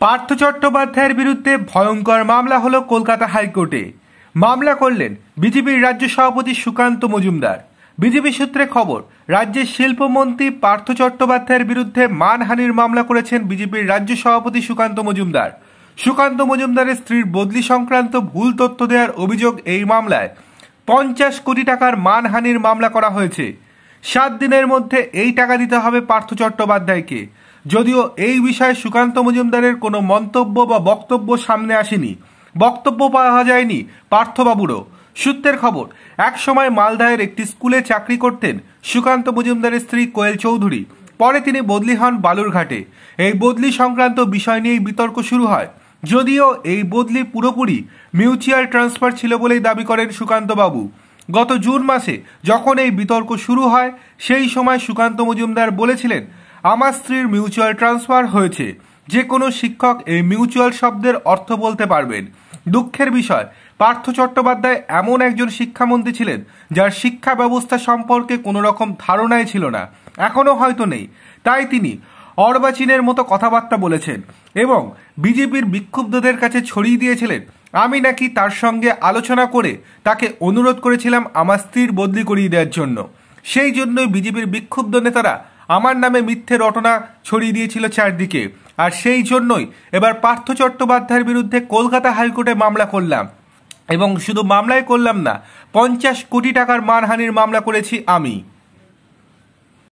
পার্থ চট্টোপাধ্যায়ের বিরুদ্ধে ভয়ঙ্কর মামলা হলো কলকাতা হাইকোর্টে। মামলা করলেন বিজেপির রাজ্য সভাপতি সুকান্ত মজুমদার। বিজেপি সূত্রে খবর, রাজ্যের শিল্পমন্ত্রী পার্থ চট্টোপাধ্যায়ের বিরুদ্ধে মানহানির মামলা করেছেন বিজেপির রাজ্য সভাপতি সুকান্ত মজুমদার। সুকান্ত মজুমদারের স্ত্রীর বদলি সংক্রান্ত ভুল তথ্য দেওয়ার অভিযোগ এই মামলায় পঞ্চাশ কোটি টাকার মানহানির মামলা করা হয়েছে। সাত দিনের মধ্যে এই টাকা দিতে হবে পার্থ চট্টোপাধ্যায়কে। যদিও এই বিষয়ে সুকান্ত মজুমদারের কোনো মন্তব্য বা বক্তব্য সামনে আসেনি। বক্তব্য পাওয়া যায়নি পার্থবাবুরও। সূত্রের খবর এক সময় মালদায়ের একটি স্কুলে চাকরি করতেন সুকান্ত মজুমদারের স্ত্রী কোয়েল চৌধুরী। পরে তিনি বদলি হন বালুরঘাটে। এই বদলি সংক্রান্ত বিষয় নিয়েই বিতর্ক শুরু হয়। যদিও এই বদলি পুরোপুরি মিউচুয়াল ট্রান্সফার ছিল বলেই দাবি করেন সুকান্তবাবু। গত জুন মাসে যখন এই বিতর্ক শুরু হয়, সেই সময় সুকান্ত মজুমদার বলেছিলেন আমার স্ত্রীর মিউচুয়াল ট্রান্সফার হয়েছে। যে কোনো শিক্ষক এই মিউচুয়াল শব্দের অর্থ বলতে পারবেন। দুঃখের বিষয়, পার্থ চট্টোপাধ্যায় এমন একজন শিক্ষামন্ত্রী ছিলেন, যার শিক্ষা ব্যবস্থা সম্পর্কে কোনো রকম ধারণাই ছিল না। এখনও হয়তো নেই। তাই তিনি অর্বাচীনের মতো কথাবার্তা বলেছেন এবং বিজেপির বিক্ষুব্ধদের কাছে ছড়িয়ে দিয়েছিলেন। আমি নাকি তার সঙ্গে আলোচনা করে তাকে অনুরোধ করেছিলাম আমার স্ত্রীর বদলি করিয়ে দেওয়ার জন্য। সেই জন্যই বিজেপির বিক্ষুব্ধ নেতারা আমার নামে মিথ্যে রটনা ছড়িয়ে দিয়েছিল চারদিকে। আর সেই জন্যই এবার পার্থ চট্টোপাধ্যায়ের বিরুদ্ধে কলকাতা হাইকোর্টে মামলা করলাম। এবং শুধু মামলাই করলাম না, পঞ্চাশ কোটি টাকার মানহানির মামলা করেছি আমি।